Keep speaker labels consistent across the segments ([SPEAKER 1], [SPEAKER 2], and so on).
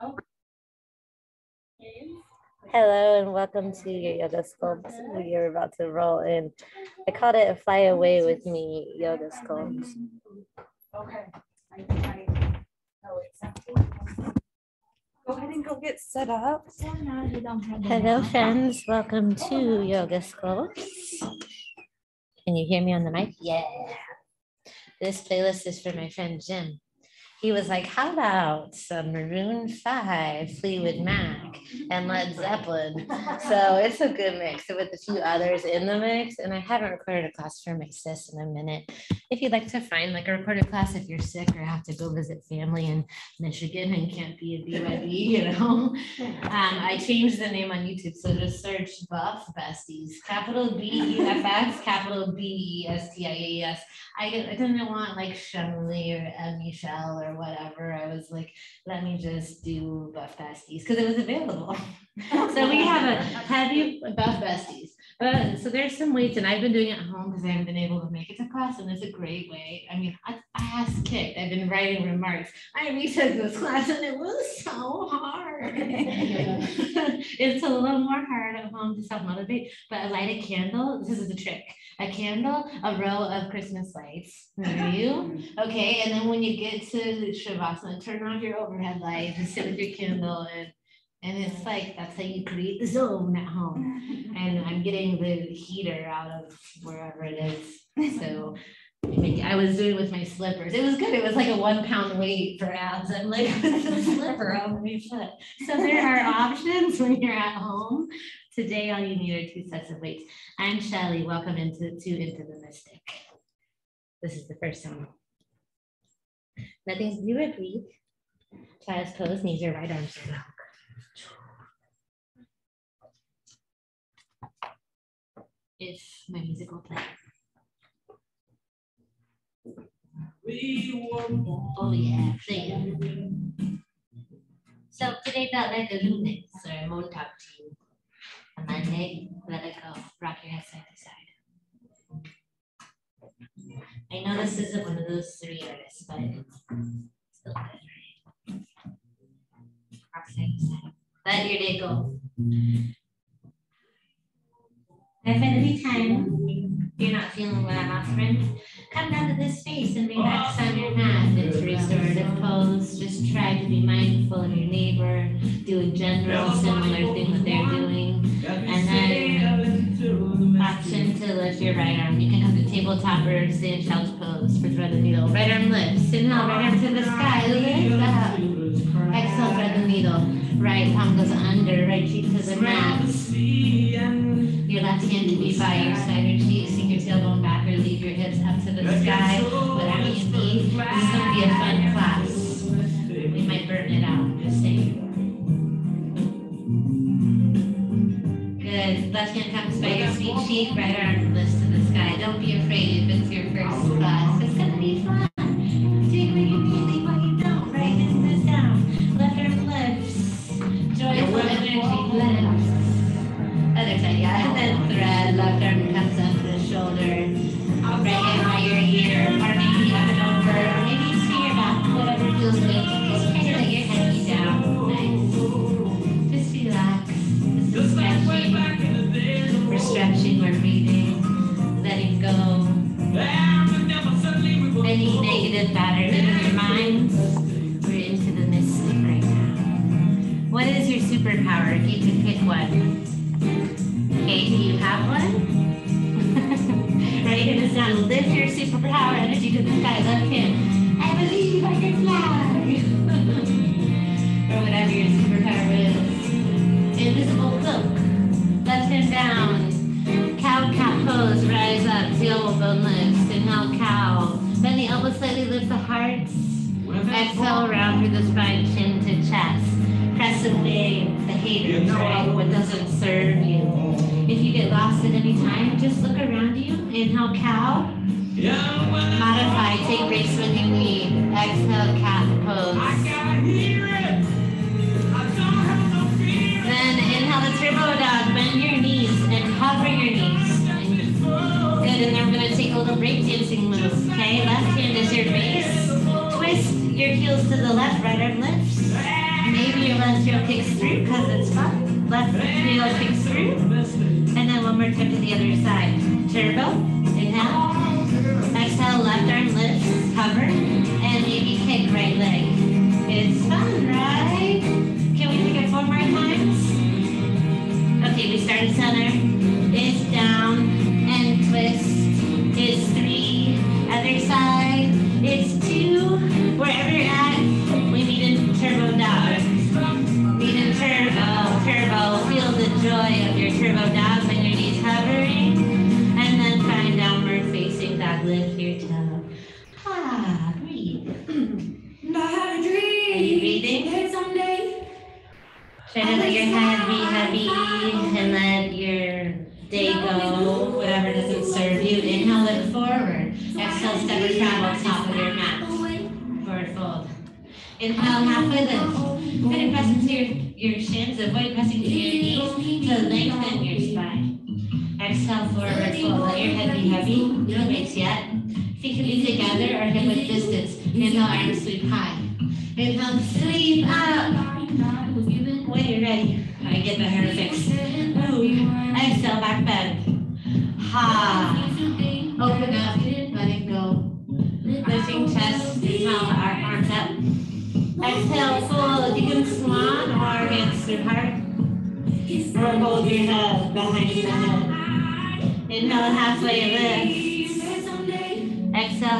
[SPEAKER 1] Hello and welcome to your yoga sculpt. We are about to roll in. I called it a fly away with me yoga sculpt.
[SPEAKER 2] Okay. Oh, go ahead and go get set up.
[SPEAKER 1] Hello friends, welcome to Yoga Sculpt. Can you hear me on the mic? Yeah. This playlist is for my friend Jim he was like, How about some Maroon 5, Fleetwood Mac, and Led Zeppelin? So it's a good mix with a few others in the mix. And I haven't recorded a class for my sis in a minute. If you'd like to find like a recorded class if you're sick or have to go visit family in Michigan and can't be a BYB, you know, um, I changed the name on YouTube. So just search Buff Besties, capital B E F F, capital B E S T I A S. I, I didn't want like Shemley or Michelle or whatever. I was like, let me just do Buff Besties because it was available. so we have a heavy Buff Besties. Uh, so there's some weights, and I've been doing it at home because I haven't been able to make it to class, and it's a great way. I mean, I, I ass kicked. I've been writing remarks. I retook this class, and it was so hard. it's a little more hard at home to self motivate, but I light a candle. This is the trick a candle, a row of Christmas lights near you. Okay, and then when you get to Shavasana, turn off your overhead light and sit with your candle and and it's like that's how you create the zone at home. And I'm getting the heater out of wherever it is. So I was doing with my slippers. It was good. It was like a one pound weight for abs. I'm like, it's a slipper on my foot. So there are options when you're at home Today, all you need are two sets of weights. I'm Shelly. Welcome into to Into the Mystic. This is the first song. Nothing's do but breathe. Child's pose, knees your right arms are If my music will play. Oh yeah, sing. So today felt like a lunes or a moon talk to you. On Monday, let it go. Rock your head side to side. I know this isn't one of those three artists, but it's still good, right? Rock side to side. Let your day go. Any time you're not feeling well, aspirin, come down to this space and relax on your mat. It's restorative pose. Just try to be mindful of your neighbor, do a general similar thing that they're doing. And then option to lift your right arm. You can come to tabletop or stand child's pose for thread the needle. Right arm lifts. Inhale, right arm to the sky. Lift up. Exhale, thread the needle. Right palm goes under, right cheek to the mat. Your left hand can be by your side, your cheek, sink your tailbone back or leave your hips up to the sky. Whatever you need. This is going to be a fun class. We might burn it out. Just saying. Good. Left hand comes by your sweet cheek, right arm lifts to the sky. Don't be afraid if it's your first class. Superpower energy to the sky. Left hand. I believe I can fly. or whatever your superpower is. Invisible cloak. Left hand down. Cow cat pose. Rise up. Tailbone lifts. Inhale cow. Bend the elbows slightly. Lift the heart. Exhale round through the spine. Chin to chest. Press away the haters, right? What doesn't serve you. If you get lost at any time, just look around you. Inhale cow. Modify. Take breaks when you need. Exhale cat pose. Then inhale the turbo dog. Bend your knees and cover your knees. Good. And then we're going to take a little break dancing move. Okay. Left hand is your base. Twist your heels to the left. Right arm lifts. Maybe your left heel kicks through because it's fun. Left heel kicks through. And then one more time to the other side. Turbo. Inhale. Exhale, left arm lifts, cover, and maybe kick right leg. It's fun, right? Can we take it four more times? Okay, we start at center. It's down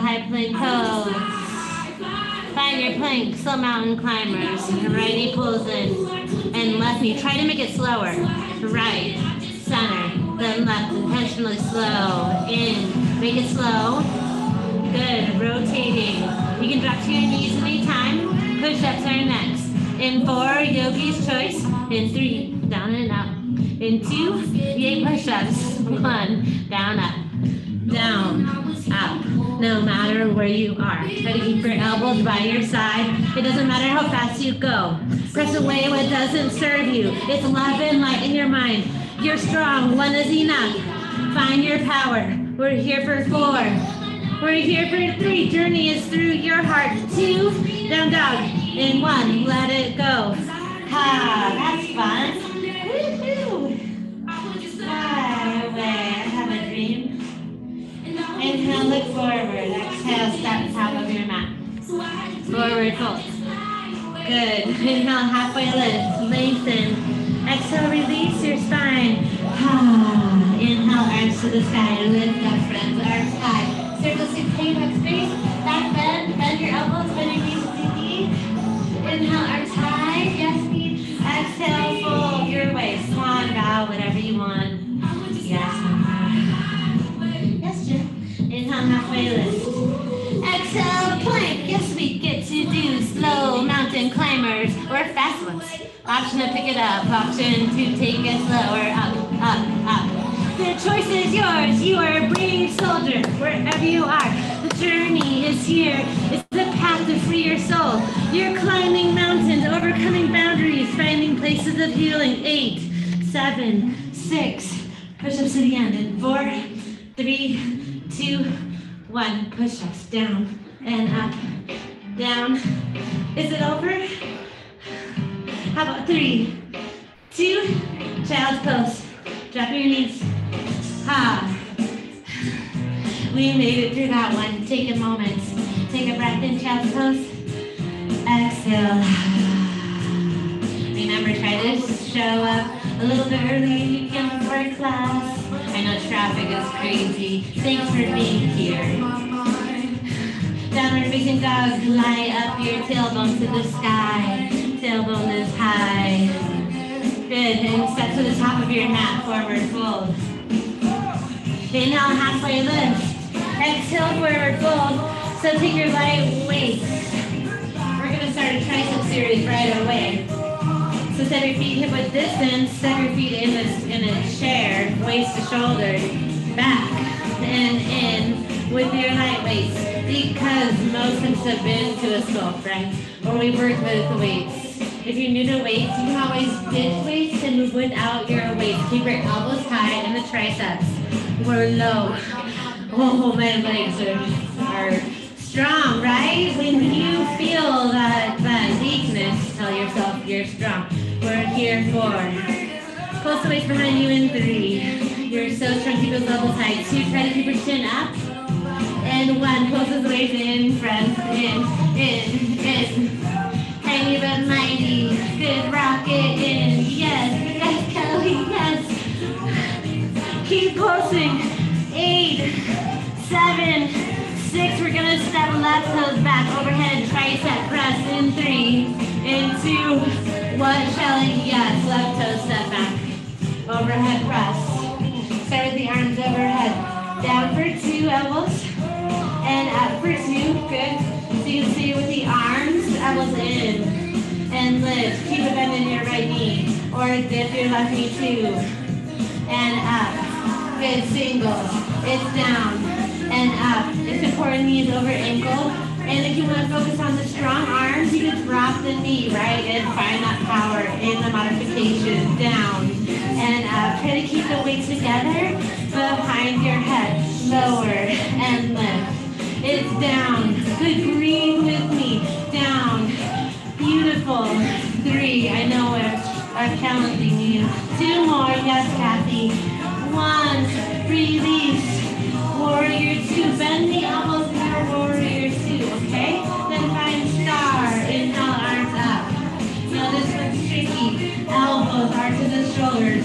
[SPEAKER 1] high plank pose. Find your plank, slow mountain climbers. Right knee pulls in. And left knee. Try to make it slower. Right, center, then left. Intentionally slow. In. Make it slow. Good. Rotating. You can drop to your knees anytime. Push-ups are next. In four, yogi's choice. In three, down and up. In two, yay push-ups. One, down, up. Down, up. No matter where you are. Try to keep your elbows by your side. It doesn't matter how fast you go. Press away what doesn't serve you. It's love and light in your mind. You're strong. One is enough. Find your power. We're here for four. We're here for three. Journey is through your heart. Two, down dog. In one, let it go. Ha, that's fun. Look forward. Exhale, step top of your mat. Forward fold. Good. Inhale, halfway lift. Lengthen. Exhale, release your spine. Inhale, arms to the sky. Lift up, friends. Arms high. Circle six, apex space. Back bend. Bend your elbows. Bend your knees with your knees. Inhale, arms high. Yes, feet. Exhale, fold Inhale, halfway. Exhale, plank. Yes, we get to do slow mountain climbers or fast ones. Option to pick it up. Option to take it slower. Up, up, up. The choice is yours. You are a brave soldier wherever you are. The journey is here. It's the path to free your soul. You're climbing mountains, overcoming boundaries, finding places of healing. Eight, seven, six. Push-ups to the end. And four, three, two, one. Push-ups down and up, down. Is it over? How about three, two, child's pose. Drop your knees. Ha. We made it through that one. Take a moment. Take a breath in, child's pose. Exhale. Remember, try to show up a little bit early if you can for class. I know traffic is crazy. Thanks for being here. Downward facing dog, lie up your tailbone to the sky. Tailbone is high. Good, and step to the top of your mat, forward fold. Inhale, halfway lift. Exhale, forward fold. So take your light weight. We're gonna start a tricep series right away. So set your feet hip width distance, set your feet in a, in a chair, waist to shoulder, back and in with your light weights. Because most of us have been to a sculpt, right? Or we work with the weights. If you're new to weights, you can always ditch weights and move without your weights. Keep your elbows high and the triceps. We're low. Oh, my legs are, are strong, right? When you feel that, that weakness, tell yourself you're strong. We're here for. Close the waist behind you in three. You're so strong, keep those elbows high. Two, try to keep your chin up. And one, the waist in, friends. In, in, in. Tiny but mighty. Good, rock it in. Yes, yes, Kelly, yes. Keep pulsing. Eight, seven, six. We're gonna step left toes back, overhead tricep press in three, in two. One, Shelly, yes, left toe step back, overhead press. Start with the arms overhead. Down for two elbows, and up for two. Good. So you can see with the arms, elbows in, and lift. Keep a bend in your right knee, or dip your left knee too, and up. Good single. It's down and up. It's important knees over ankle. And if you want to focus on the strong arms, you can drop the knee, right? And find that power in the modification. Down and up. Try to keep the weight together behind your head. Lower and lift. It's down. Good. Breathe with me. Down. Beautiful. Three. I know I'm challenging you. Two more. Yes, Kathy. One. Release. Warrior two. Bend the elbows in warrior two, okay? Then find star. Inhale, arms up. Now this one's tricky. Elbows are to the shoulders.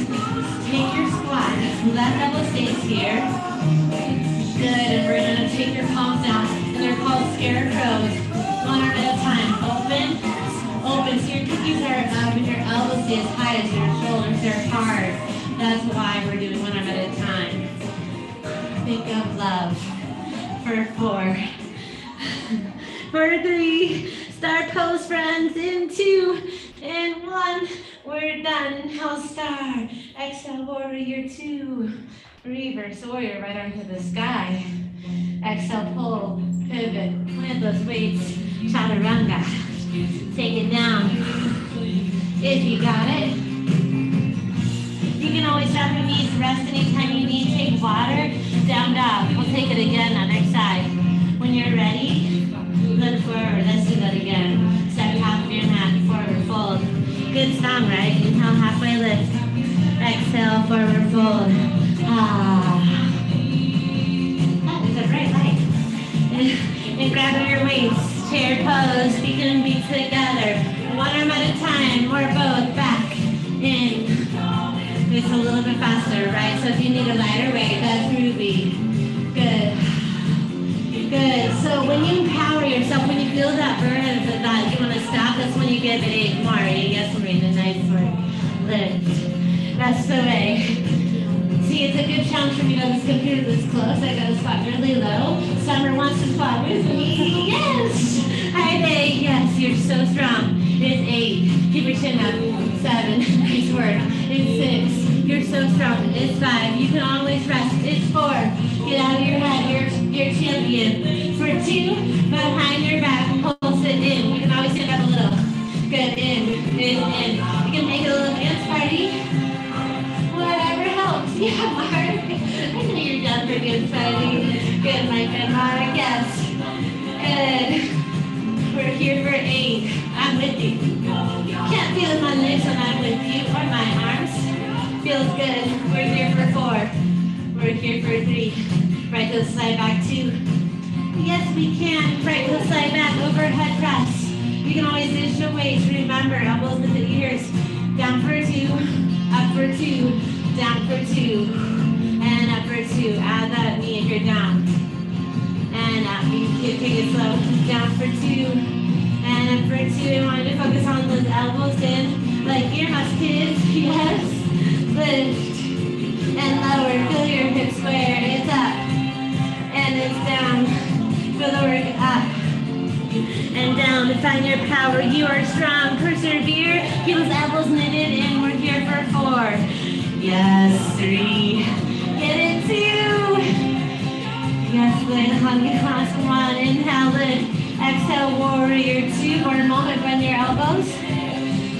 [SPEAKER 1] Take your squat. Left elbow stays here. Good. And we're gonna take your palms down. And they're called scarecrows. One arm at a time. Open. Open. So your knees are up and your elbows stay as high as your shoulders. They're hard. That's why we're doing one arm at a time. Think of love for four. For three, start pose friends in two, and one, we're done. Inhale, star. Exhale, warrior two. Reverse warrior, right arm to the sky. Exhale, pull, pivot, plant those weights. Chaturanga. Take it down. If you got it. You can always drop your knees, rest anytime you need. Take water, down dog. We'll take it again on our side. When you're ready, look forward. Let's do that again. Step half of your mat, forward fold. Good strong, right? Inhale, halfway lift. Exhale, forward fold. Ah. That is a bright light. And, and grab your weights. Chair pose. Feet can be together. One arm at a time, or both. Back, in, it's a little bit faster, right? So if you need a lighter weight, that's Ruby. Good. Good. So when you empower yourself, when you feel that burn the thought, you want to stop, that's when you give it eight more. Yes, Marina, nice work. Lift. That's the way. See, it's a good challenge for me to this computer this close. I got to squat really low. Summer wants to squat with me. Yes. Hi, day. Yes, you're so strong. It's eight. Keep your chin up. Seven. Work. It's six. You're so strong. It's five. You can always rest. It's four. Get out of your head. You're, you're champion. For two, behind your back, good. We're here for four. We're here for three. Right to the side back two. Yes, we can. Right to the side back overhead press. You can always dish the weights. Remember, elbows to the ears. Down for two, up for two, down for two, and up for two. Add that knee if you're down. And up. You can take it slow. Down for two, and up for two. I want you to focus on those elbows in, like earmuffs, kids. Yes. Your power. You are strong. Persevere. Keep those elbows knitted, and we're here for four. Yes, three. Get it two. Yes, good. Hug your cross. One. Inhale, lift. Exhale, warrior two. For a moment, bend your elbows.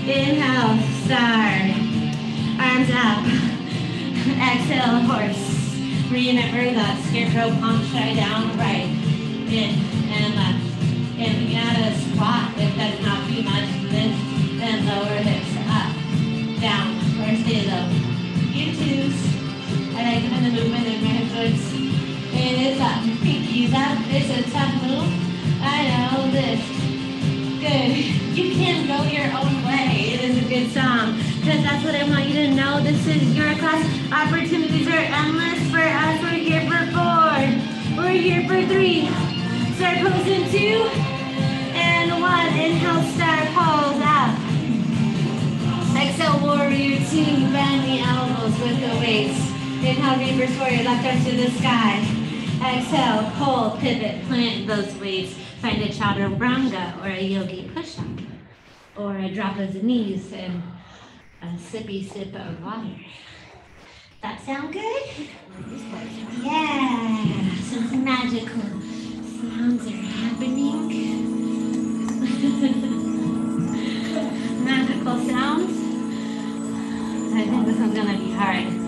[SPEAKER 1] Inhale, star. Arms up. Exhale, horse. Remember that scarecrow palm shy down, right. In Inhale, reverse warrior, left up to the sky. Exhale, hold, pivot, plant those weights. Find a chaturanga or a yogi push-up or a drop of the knees and a sippy sip of water. That sound good? Yeah, sounds magical sounds are happening. magical sounds. I think this is gonna be hard.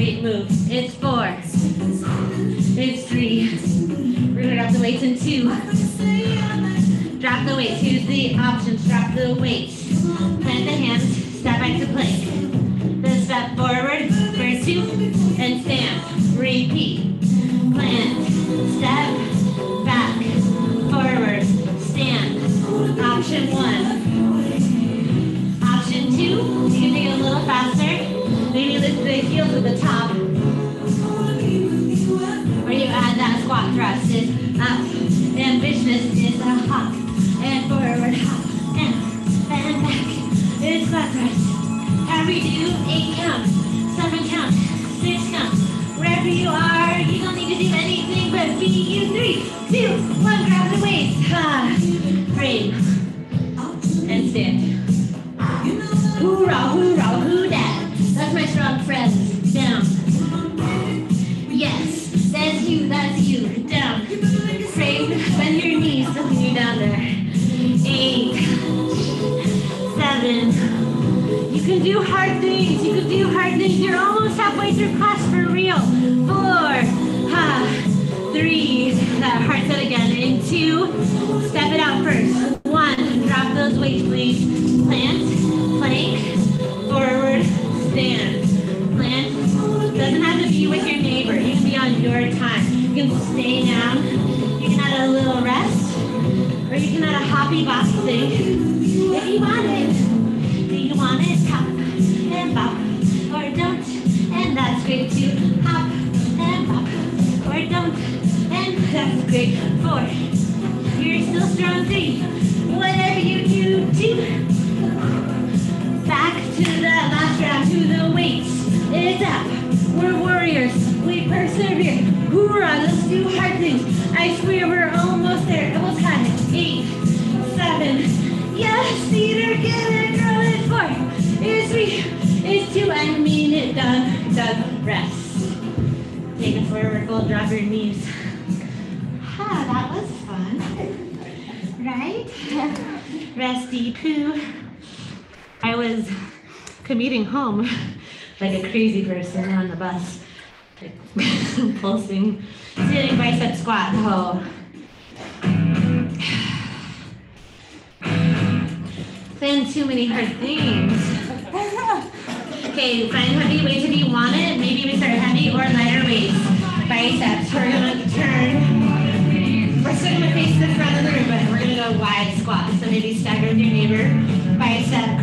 [SPEAKER 1] appropriate move. Because praise. side squats. So maybe stagger your neighbor, bicep,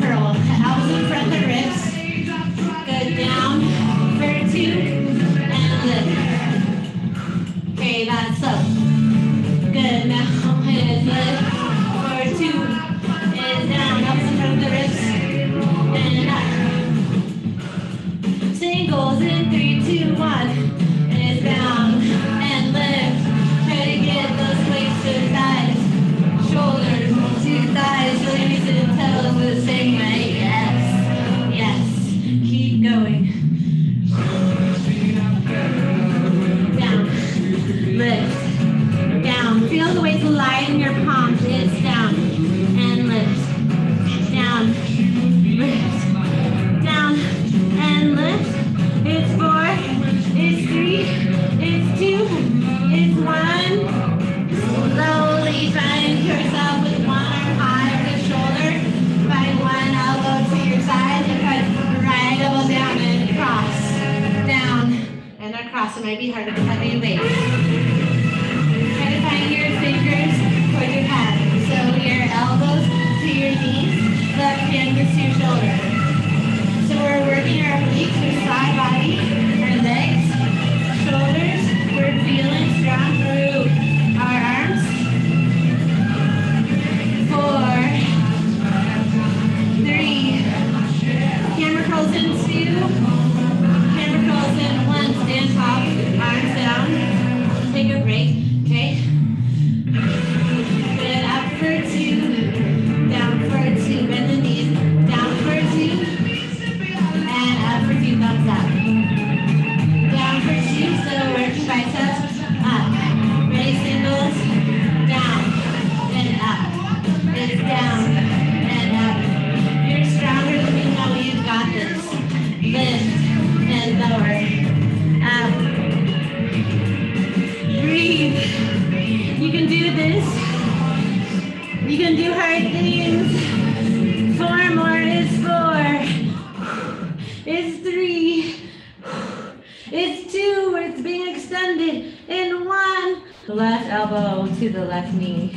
[SPEAKER 1] elbow to the left knee.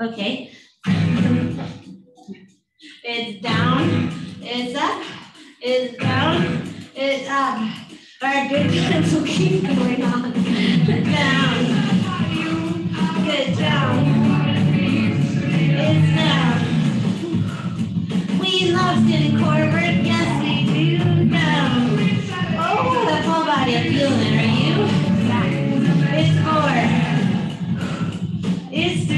[SPEAKER 1] Okay. It's down, it's up, it's down, it's up. All right, good job. So keep going on. Down. Good down. It's down. We love sitting corporate. Is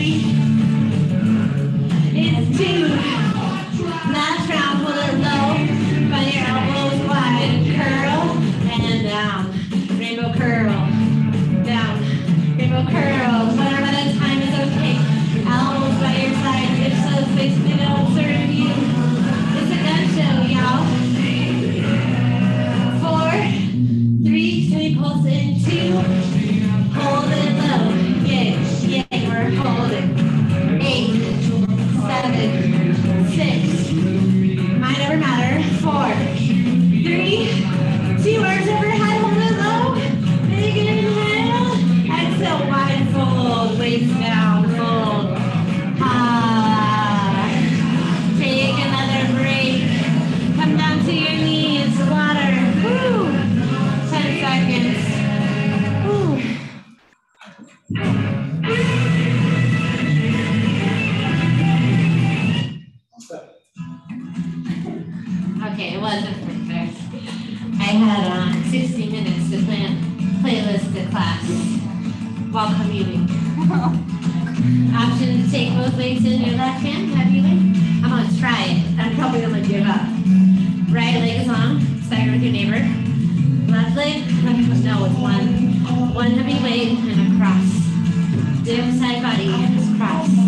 [SPEAKER 1] left leg, heavy foot, no, with one. One heavy weight and a cross. Do side body, cross.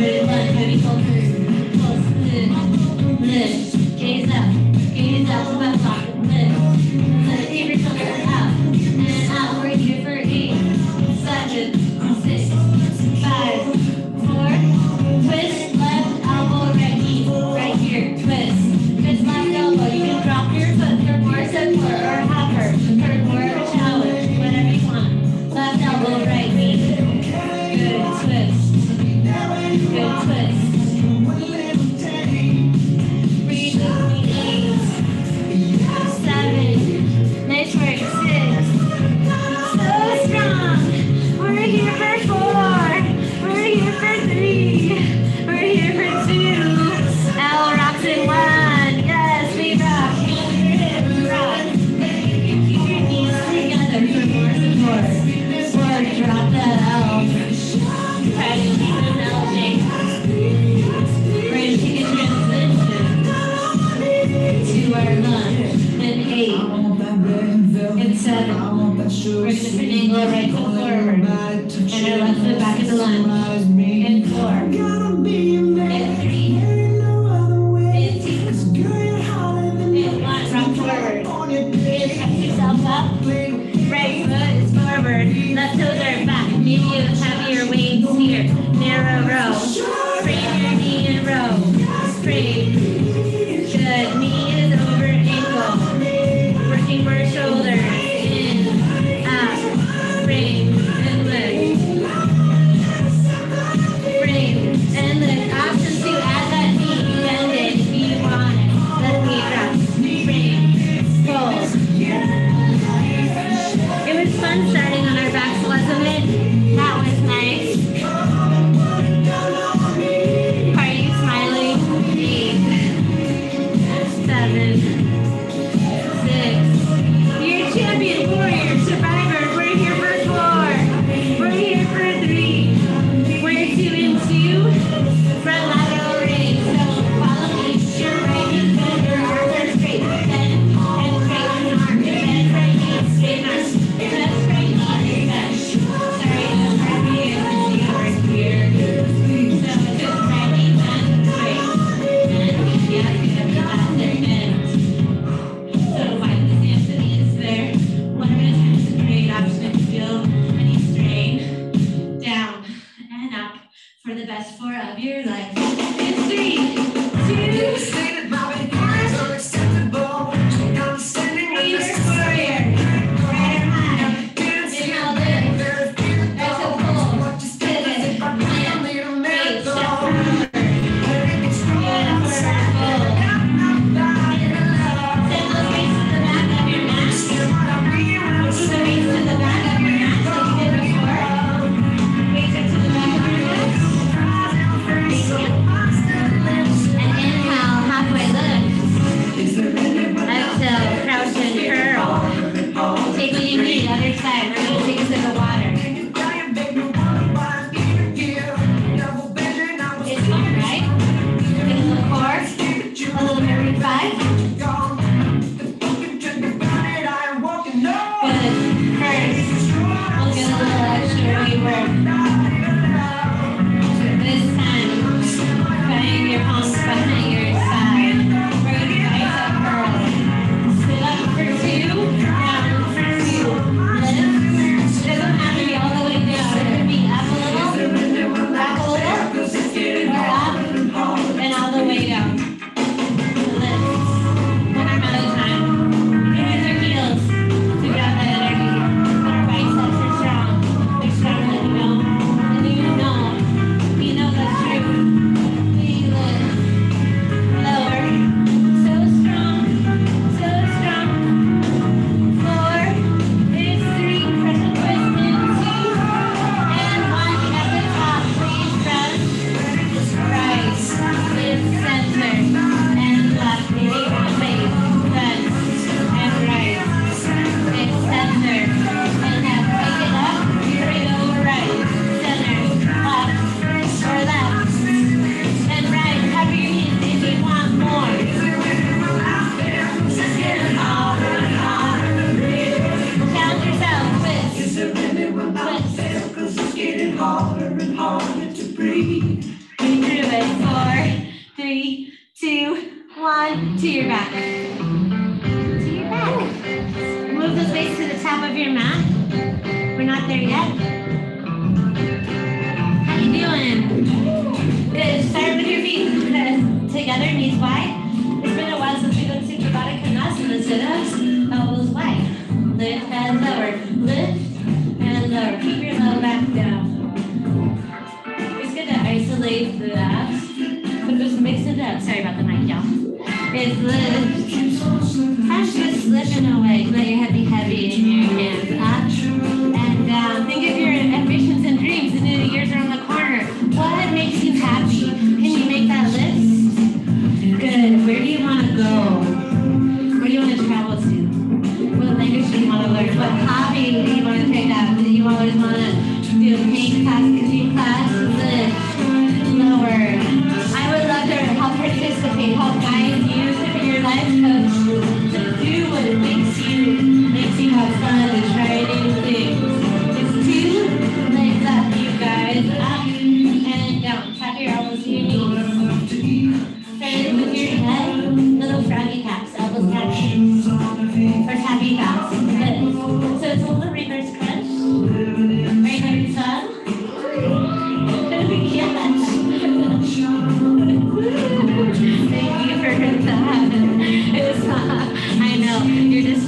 [SPEAKER 1] Up and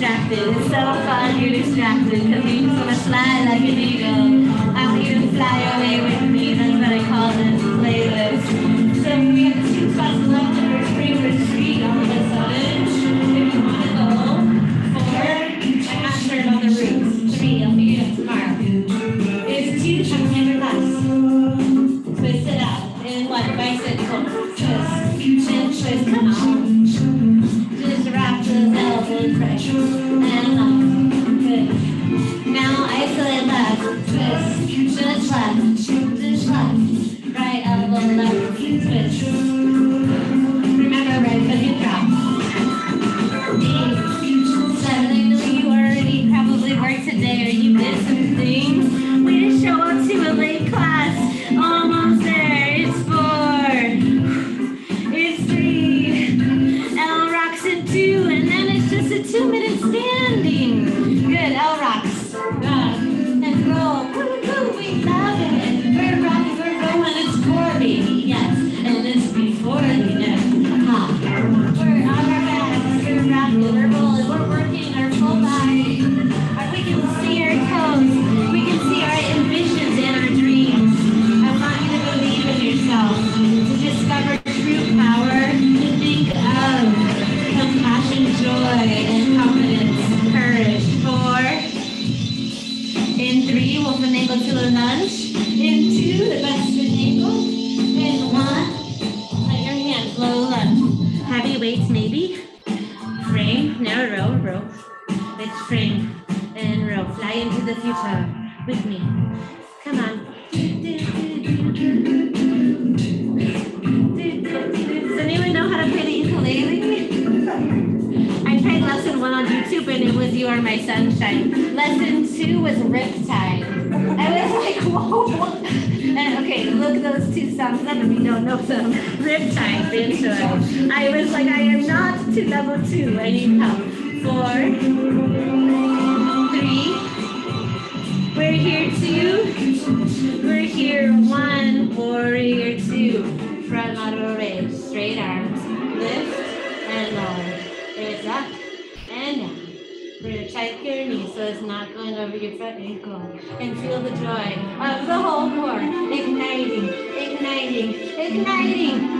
[SPEAKER 1] distracted. It's so fun, you're distracted, because you just want to fly like an eagle. I'm going to fly into it. I was like, I am not to level two. I need help. Four, three. We're here two. We're here one. Warrior two. Front lateral raise. Straight arms. Lift and lower. Raise up and down. We're gonna check your knee so it's not going over your front ankle. And feel the joy of the whole core. Igniting, igniting, igniting.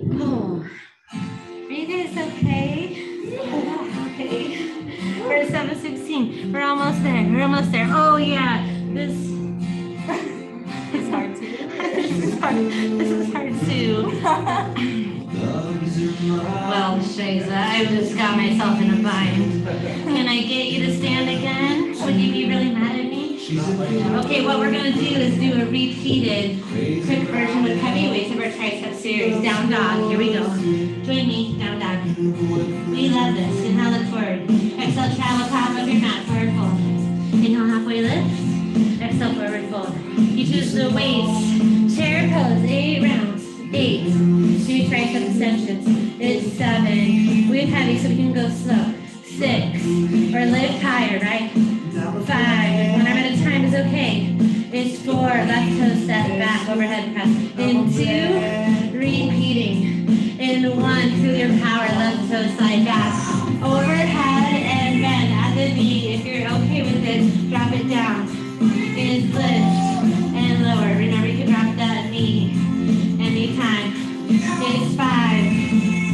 [SPEAKER 1] Oh, are you guys okay? okay. We're at 716. We're almost there. We're almost there. Oh, yeah. This. it's hard to. this is hard. This is hard too. well, Shaza, I've just got myself in a bind. Can I get you to stand again? Would you be really mad at me? Okay, what we're gonna do is do a repeated quick version with heavy weights of our tricep series. Down dog. Here we go. Join me. Down dog. We love this. Inhale, look forward. Exhale, travel top of your mat. Forward fold. Inhale, halfway lift. Exhale, forward fold. You choose the weights. Chair pose. Eight rounds. Eight. Two tricep extensions. It's seven. We have heavy so we can go slow. Six. Or lift higher, right? Five. One arm at a time is okay. It's four. Left toe step back. Overhead press. In two. Repeating. In one. Feel your power. Left toe slide back. Overhead and bend at the knee. If you're okay with it, drop it down. Is lift and lower. Remember, you can drop that knee anytime. It's five.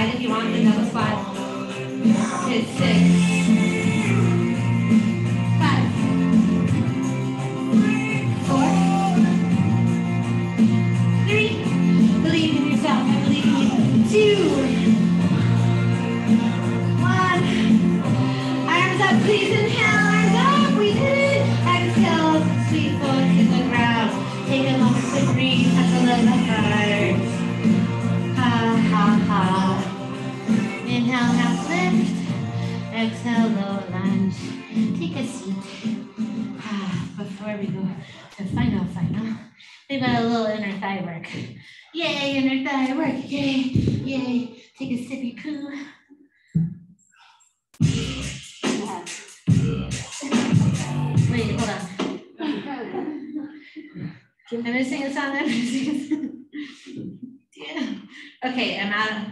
[SPEAKER 1] Wide if you want the double squat. It's six. Song. Yeah. Okay, I'm out.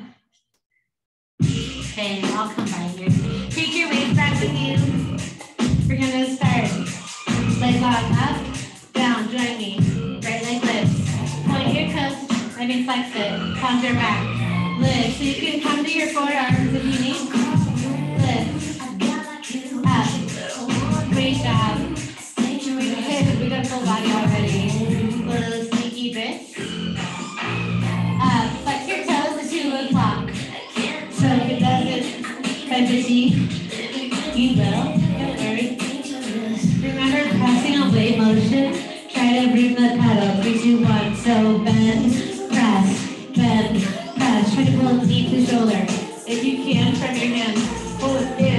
[SPEAKER 1] Okay, I'll come by here. Take your weight back with you. We're gonna start. Leg lock up, down, join me. Right leg lifts. Point your toes, I mean flex it. Pound your back. Lift. So you can come to your forearms if you need. Lift. Up. Great job. We got full body already. Three, two, one. So bend, press, bend, press. Try to pull deep to shoulder. if you can, from your hands. Pull it in.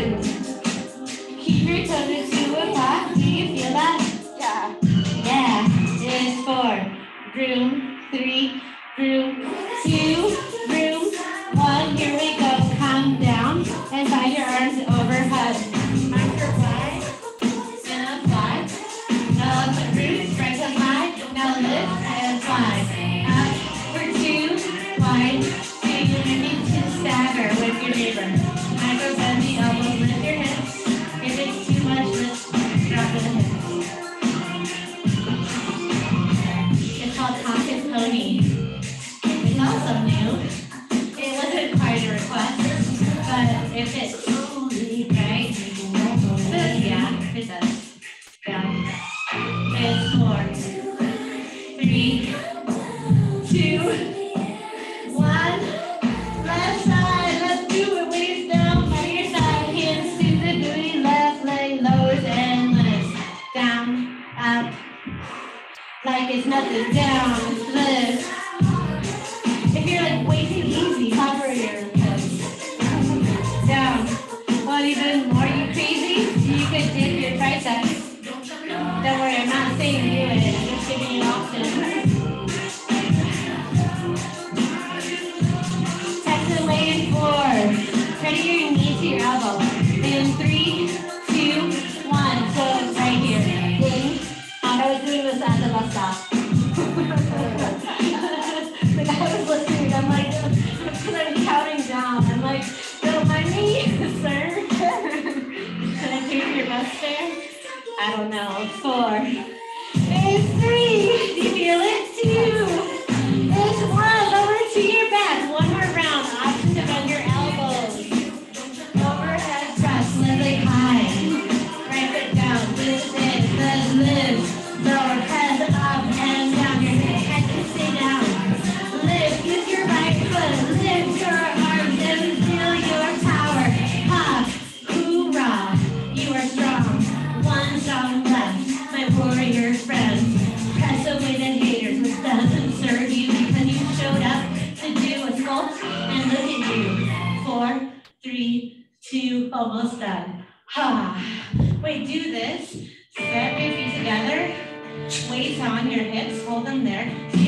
[SPEAKER 1] On your hips. Hold them there.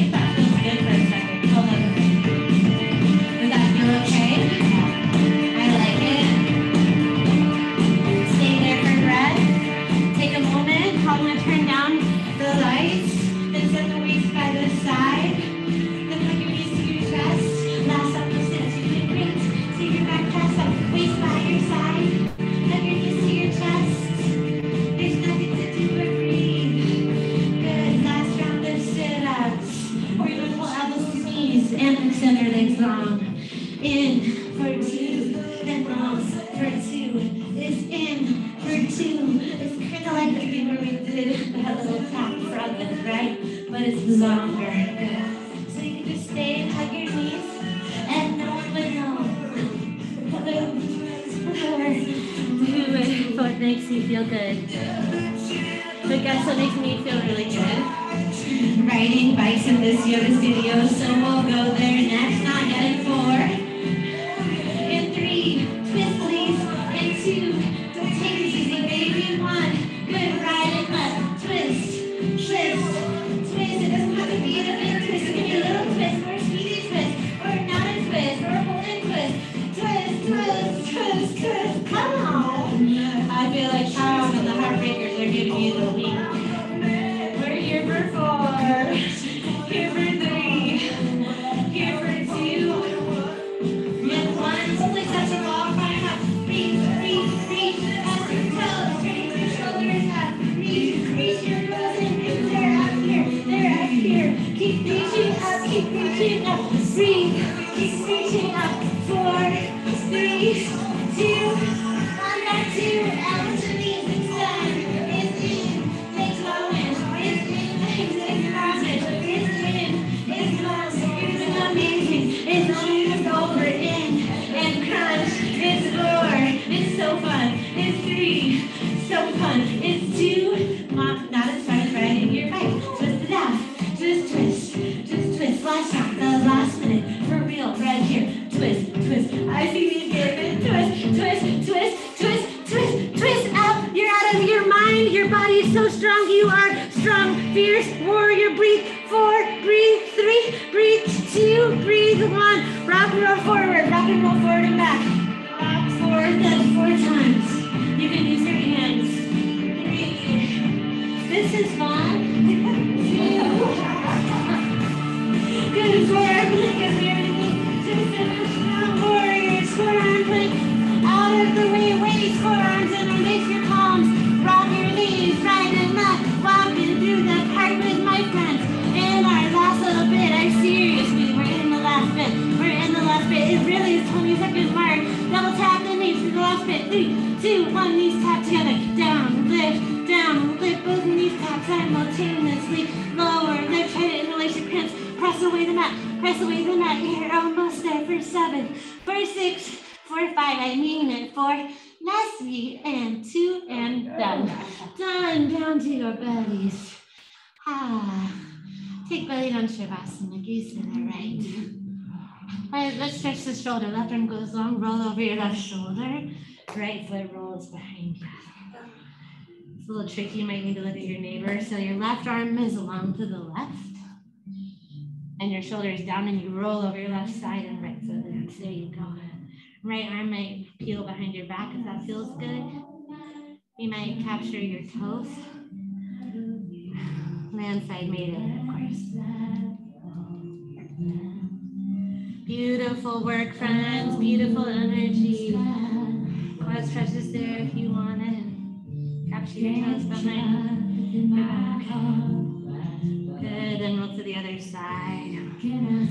[SPEAKER 1] It's a little tricky. You might need to look at your neighbor. So your left arm is along to the left and your shoulder is down and you roll over your left side and right lands. There you go. Right arm might peel behind your back if that feels good. You might capture your toes. Land side made it, of course. Beautiful work, friends. Beautiful energy. Quad stretches there if you want it. Capture your toes behind your back. Good, and roll to the other side.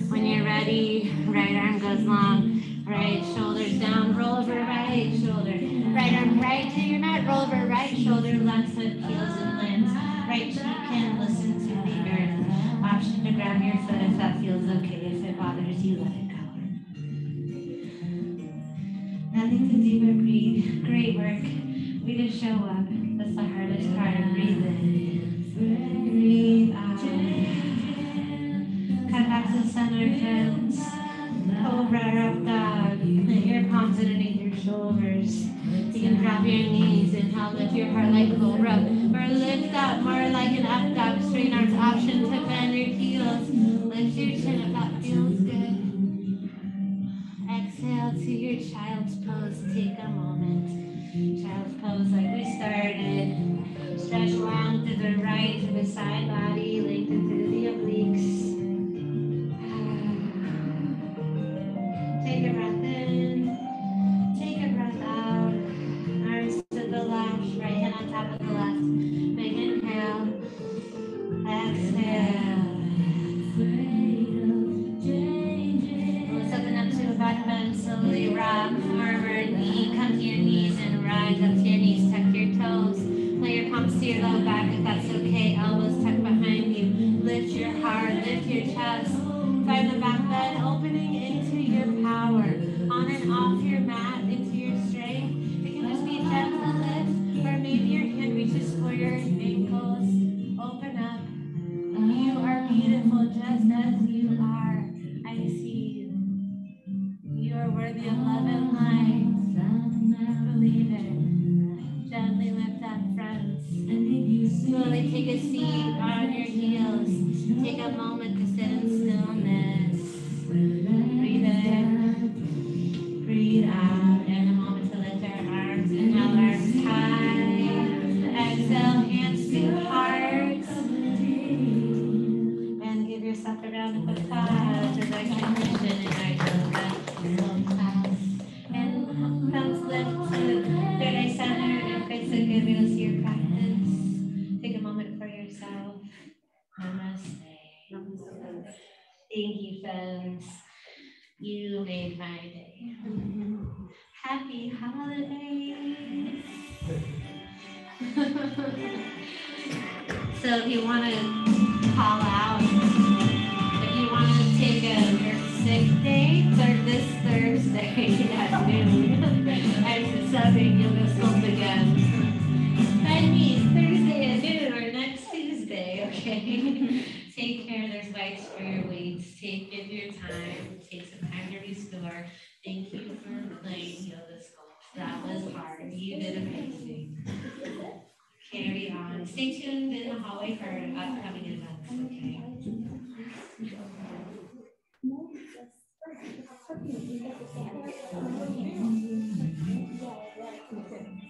[SPEAKER 1] When you're ready, right arm goes long, right shoulders down, roll over right shoulder. Right arm right to your mat, roll over right shoulder, left foot peels and lands. Right cheek can listen to the earth. Option to grab your foot if that feels okay. If it bothers you, let it go. Nothing to do but breathe. Great work. We just show up. That's the hardest part. Breathe in. Breathe out. Come back to center, friends. Cobra up dog. Put your palms underneath your shoulders. You can drop your knees and help lift your heart like cobra. Or lift up more like an up dog. Straight arms option to bend your heels. Lift your chin if that feels good. Exhale to your child's pose. Take a moment. Child's pose like we started. Stretch long to the right, to the side body, lengthen through the Slowly take a seat on your heels. Take a moment to sit in Namaste. Thank you, friends. You made my day. Happy holidays. so if you want to call out, if you want to take a sick day, thir- this Thursday at noon, I'm subbing yoga sculpt again. That means Take care, there's wipes for your weights. Take it your time, take some time to restore. Thank you for playing yoga sculpt. That was hard. You did amazing. carry on. Stay tuned in the hallway for upcoming events, okay?
[SPEAKER 3] Yeah,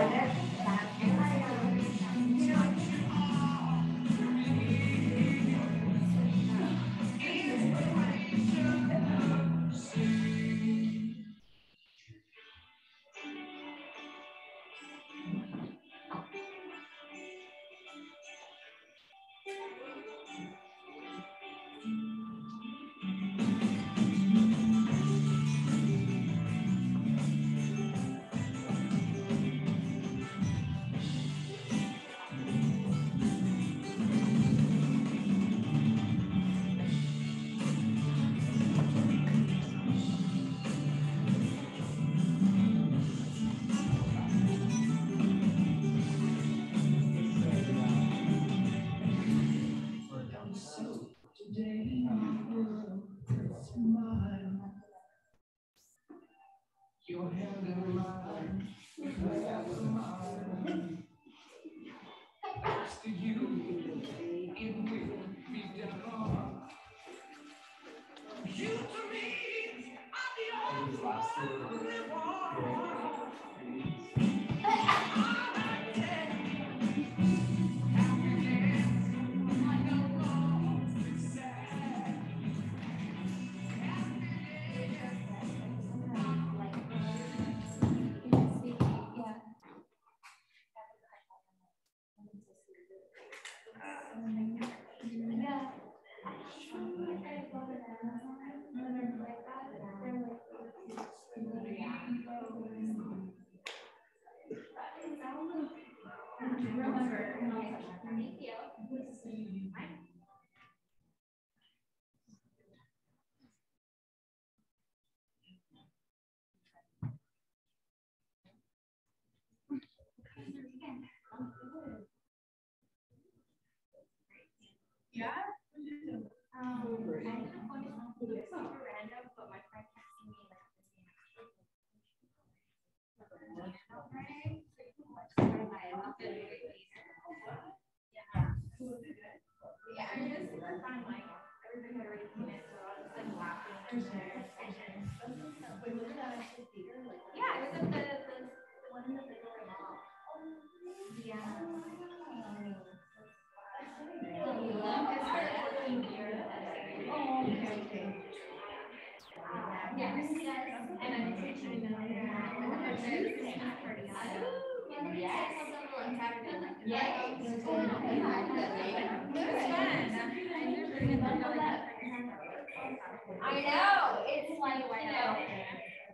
[SPEAKER 3] yeah. Yeah, um, Yes. Yes. I know, it's like, you know,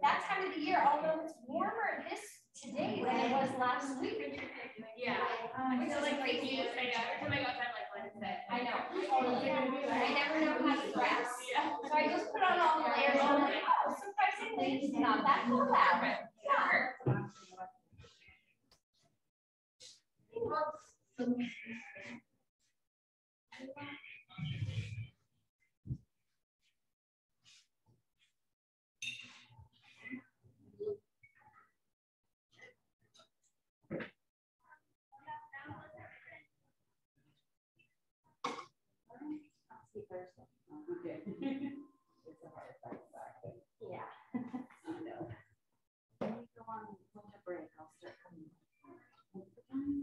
[SPEAKER 3] that time of the year, although it's warmer this today than it was last week.
[SPEAKER 4] Yeah.
[SPEAKER 3] Um,
[SPEAKER 4] I feel like crazy. I know. Every time I go outside, like, what is that?
[SPEAKER 3] I know, totally. I never know how to dress.
[SPEAKER 4] Yeah.
[SPEAKER 3] So I just put on all the layers, I'm like, oh, surprisingly, it's not that cold out. Yeah. Yeah.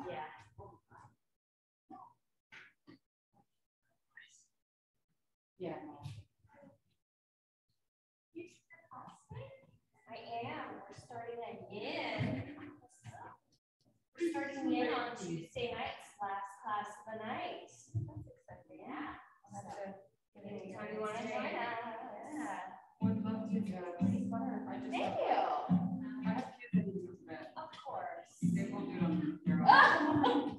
[SPEAKER 3] Yeah.
[SPEAKER 4] Yeah.
[SPEAKER 3] I am, we're starting again. We're starting again on Tuesday nights, last class of the night. That's exciting. Yeah. So, Giving me time Whenever you want to join us.
[SPEAKER 4] Would love to, Jen.
[SPEAKER 3] Thank you.
[SPEAKER 2] Ah!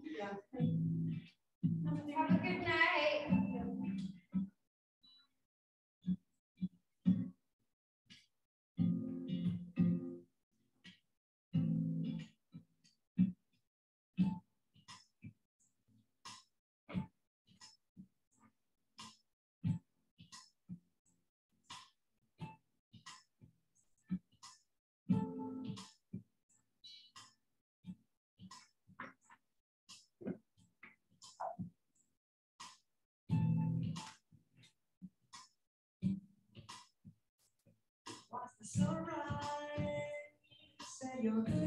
[SPEAKER 2] your